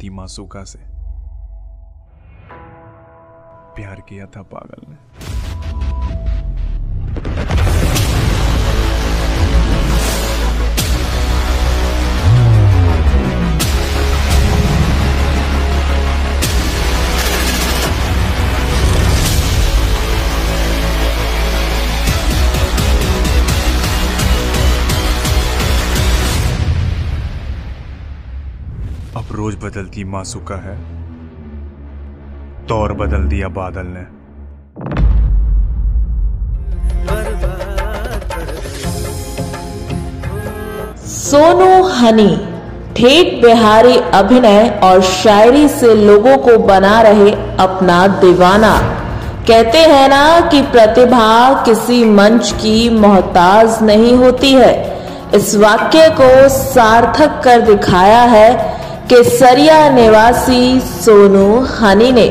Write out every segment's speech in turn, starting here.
बदलती मासूका से। प्यार किया था पागल ने। रोज बदलती मासूका है। तौर बदल दिया बादल ने। सोनू हनी, ठेठ बिहारी अभिनय और शायरी से लोगों को बना रहे अपना दीवाना। कहते हैं ना कि प्रतिभा किसी मंच की मोहताज नहीं होती है। इस वाक्य को सार्थक कर दिखाया है केसरिया निवासी सोनू हनी ने,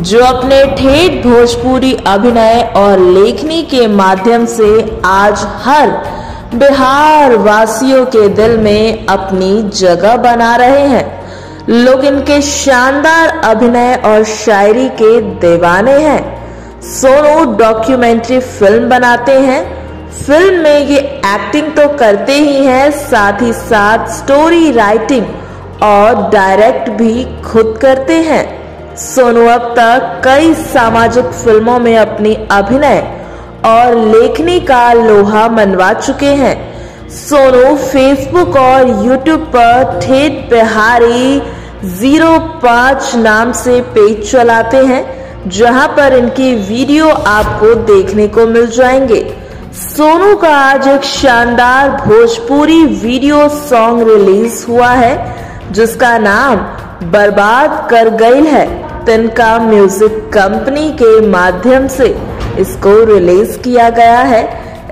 जो अपने ठेठ भोजपुरी अभिनय और लेखनी के माध्यम से आज हर बिहार वासियों के दिल में अपनी जगह बना रहे हैं। लोग इनके शानदार अभिनय और शायरी के दीवाने हैं। सोनू डॉक्यूमेंट्री फ़िल्म बनाते हैं। फ़िल्म में ये एक्टिंग तो करते ही हैं, साथ ही साथ स्टोरी राइटिंग और डायरेक्ट भी खुद करते हैं। सोनू अब तक कई सामाजिक फ़िल्मों में अपनी अभिनय और लेखनी का लोहा मनवा चुके हैं। सोनू फेसबुक और यूट्यूब पर ठेठ बिहारी ज़ीरो पाँच नाम से पेज चलाते हैं, जहाँ पर इनकी वीडियो आपको देखने को मिल जाएँगे। सोनू का आज एक शानदार भोजपुरी वीडियो सॉन्ग रिलीज़ हुआ है। जिसका नाम बर्बाद कर गई है, तिनका म्यूज़िक कंपनी के माध्यम से इसको रिलीज़ किया गया है।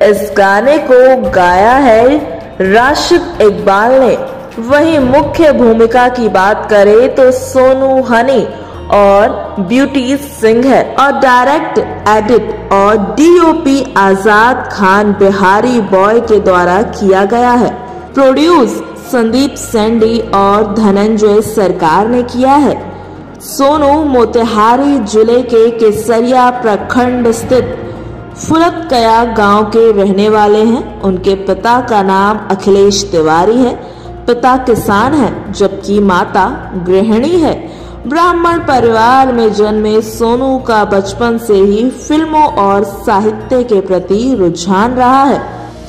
इस गाने को गाया है राशिद इकबाल ने। वहीं मुख्य भूमिका की बात करें तो सोनू हनी और ब्यूटी सिंह है और डायरेक्ट एडिट और डीओपी आज़ाद खान बिहारी बॉय के द्वारा किया गया है। प्रोड्यूस संदीप सैंडी और धनंजय सरकार ने किया है। सोनू मोतिहारी ज़िले के केसरिया प्रखंड स्थित फुलतकया गाँव के रहने वाले हैं। उनके पिता का नाम अखिलेश तिवारी है। पिता किसान है, जबकि माता गृहिणी है। ब्राह्मण परिवार में जन्मे सोनू का बचपन से ही फ़िल्मों और साहित्य के प्रति रुझान रहा है।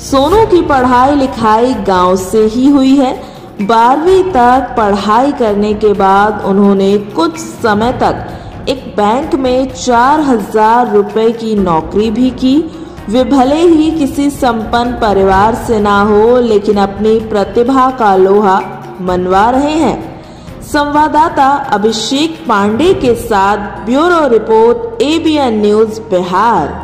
सोनू की पढ़ाई लिखाई गाँव से ही हुई है। बारहवीं तक पढ़ाई करने के बाद उन्होंने कुछ समय तक एक बैंक में चार हज़ार रुपए की नौकरी भी की। वे भले ही किसी संपन्न परिवार से ना हो, लेकिन अपनी प्रतिभा का लोहा मनवा रहे हैं। संवाददाता अभिषेक पांडे के साथ bureau report ABN news Bihar.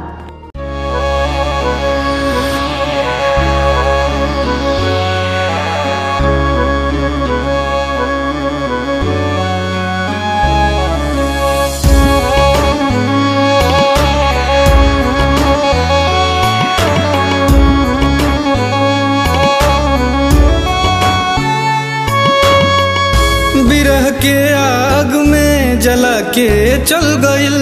के आग में जला के चल गइल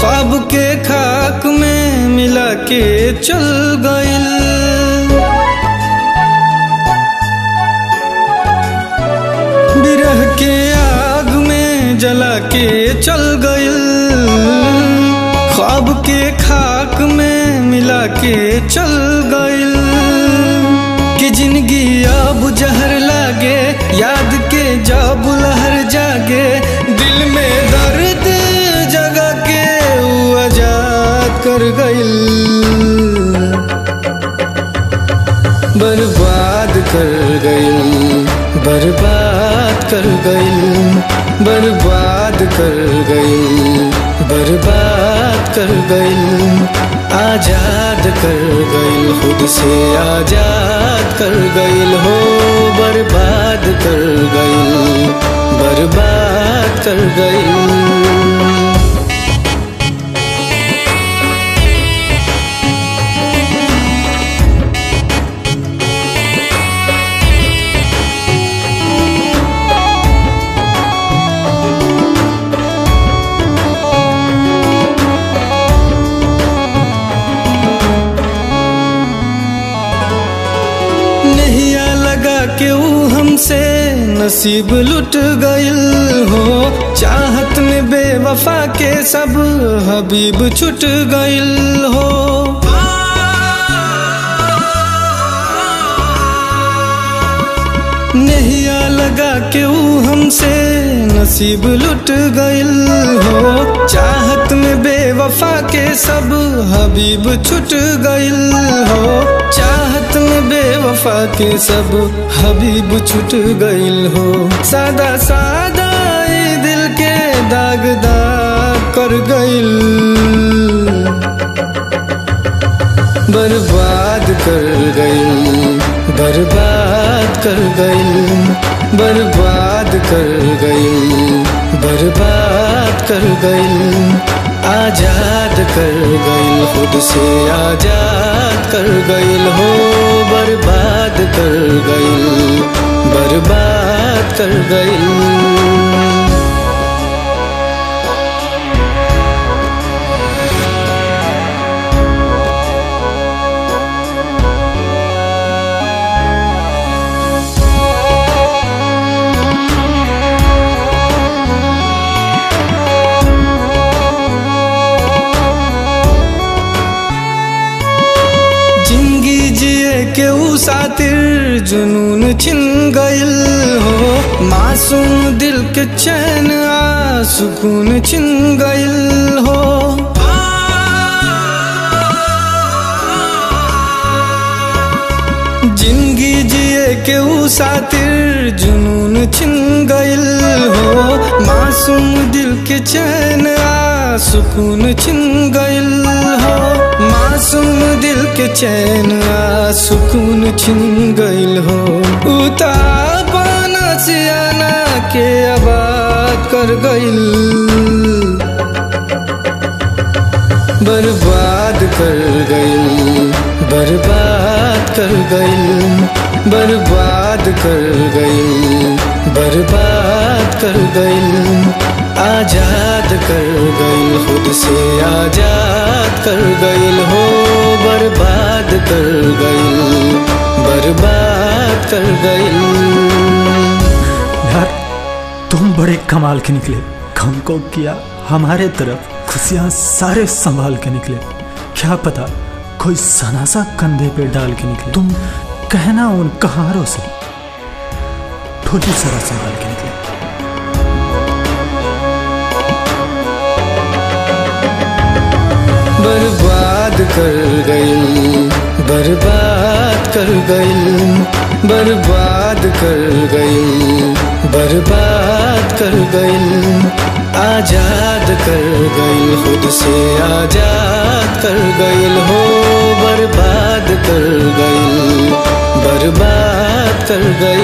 ख्वाब के खाक में मिला के चल गइल बिरह के आग में जला के चल गइल ख्वाब के खाक में मिला के चल गइल कि ज़िंदगी अब जहर लागे, याद के जब लहर जागे, दिल में दर्द जगा के आज़ाद कर गई। बर्बाद कर गई, बर्बाद कर गई, बर्बाद कर गई, बर्बाद कर गई, आज़ाद कर गई, खुद से आज़ाद कर गई, हो बर्बाद कर गई, बर्बाद कर गइल हमसे नसीब लुट गई हो। चाहत में बेवफा के सब हबीब छुट गई हो। लगा के ऊ हमसे? नसीब लुट गइल हो। चाहत में बेवफा के सब हबीब छुट गइल हो। चाहत में बेवफा के सब हबीब छुट गइल हो। सादा सादा दिल के दाग दाग कर गइल। बर्बाद कर गइल। बर्बाद कर गई, बर्बाद कर गई, बर्बाद कर गई, आज़ाद कर गई, खुद से आज़ाद कर गई, हो बर्बाद कर गई, बर्बाद कर गइल सातिर जुनून छिन गइल हो। मासूम दिल के चैन आ सुकून छिन गइल हो। ज़िंदगी जिए के ऊ सातिर जुनून छिन गइल हो। मासूम दिल के चैन आ सुकून छिन गइल हो। मासूम दिल के चैन आ सुकून छिन गइल हो। उता पाना सियाना के आबाद कर गइल। बर्बाद कर गइल, बर्बाद कर गइल, बर्बाद कर गइल, बर्बाद कर गइल। आज़ाद कर गई खुद से आज़ाद कर गई हो, बर्बाद कर गई बर्बाद कर गई यार, तुम बड़े कमाल के निकले। गम को किया हमारे तरफ़, खुशियाँ सारे संभाल के निकले। क्या पता कोई सनासा कंधे पे डाल के निकले। तुम कहना उन कहारों से। ठोली सरा संभाल के निकले। कर गइल बर्बाद कर गइल बर्बाद कर गइल बर्बाद कर गइल आज़ाद कर गइल खुद से आज़ाद कर गइल हो बर्बाद कर गइल बर्बाद कर गइल